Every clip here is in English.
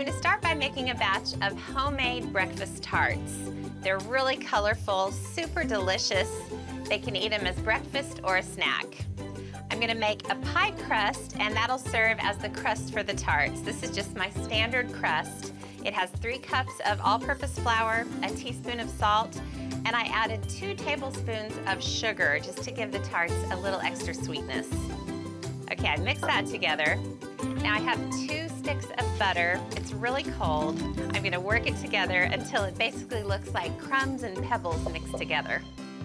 going to start by making a batch of homemade breakfast tarts. They're really colorful, super delicious. They can eat them as breakfast or a snack. I'm gonna make a pie crust and that'll serve as the crust for the tarts. This is just my standard crust. It has three cups of all-purpose flour, a teaspoon of salt, and I added two tablespoons of sugar just to give the tarts a little extra sweetness. Okay, I mix that together. Now I have two sticks of butter. It's really cold. I'm gonna work it together until it basically looks like crumbs and pebbles mixed together.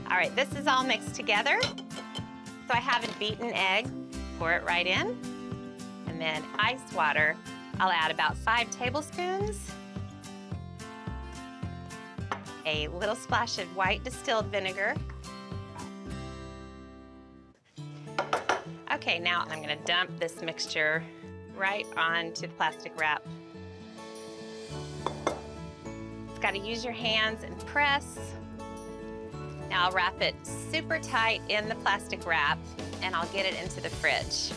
All right, this is all mixed together. So I have a beaten egg, pour it right in, and then ice water. I'll add about five tablespoons, a little splash of white distilled vinegar. Okay, now I'm gonna dump this mixture right onto the plastic wrap. It's gotta use your hands and press. Now I'll wrap it super tight in the plastic wrap and I'll get it into the fridge.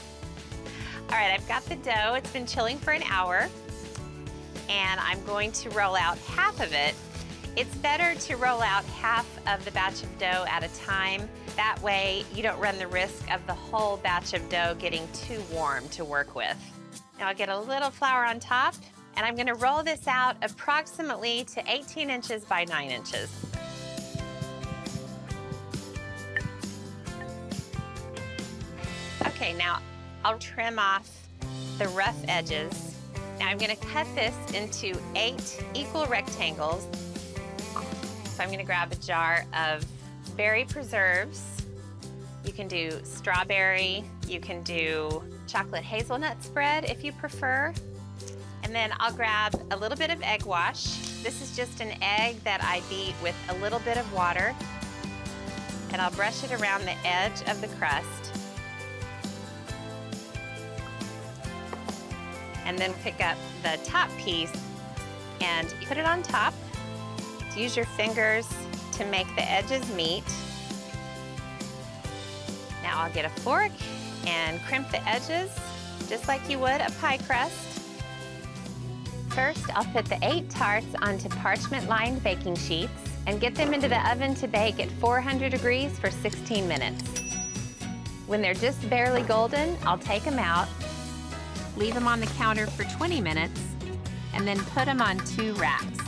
All right, I've got the dough. It's been chilling for an hour and I'm going to roll out half of it. It's better to roll out half of the batch of dough at a time. That way you don't run the risk of the whole batch of dough getting too warm to work with. Now I'll get a little flour on top and I'm gonna roll this out approximately to 18 inches by nine inches. Okay, now I'll trim off the rough edges. Now I'm gonna cut this into eight equal rectangles. So I'm gonna grab a jar of berry preserves. You can do strawberry, you can do chocolate hazelnut spread if you prefer. And then I'll grab a little bit of egg wash. This is just an egg that I beat with a little bit of water. And I'll brush it around the edge of the crust. and then pick up the top piece and put it on top. Use your fingers to make the edges meet. Now I'll get a fork and crimp the edges just like you would a pie crust. First, I'll put the eight tarts onto parchment-lined baking sheets and get them into the oven to bake at 400 degrees for 16 minutes. When they're just barely golden, I'll take them out leave them on the counter for 20 minutes, and then put them on two racks.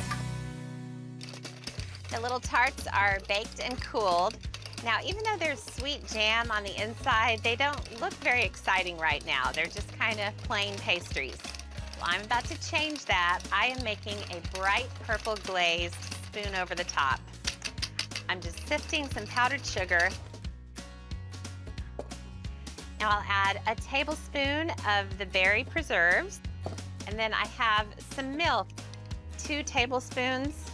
The little tarts are baked and cooled. Now, even though there's sweet jam on the inside, they don't look very exciting right now. They're just kind of plain pastries. Well, I'm about to change that. I am making a bright purple glazed spoon over the top. I'm just sifting some powdered sugar now I'll add a tablespoon of the berry preserves, and then I have some milk, two tablespoons.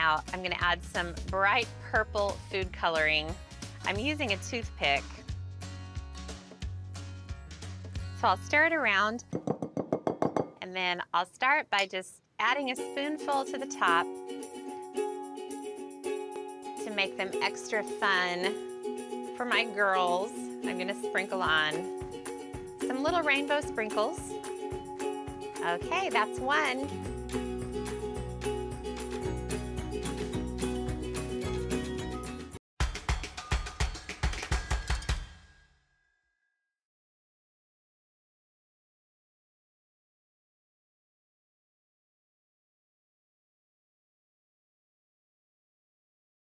Now I'm gonna add some bright purple food coloring. I'm using a toothpick. So I'll stir it around, and then I'll start by just adding a spoonful to the top to make them extra fun for my girls, I'm gonna sprinkle on some little rainbow sprinkles. Okay, that's one.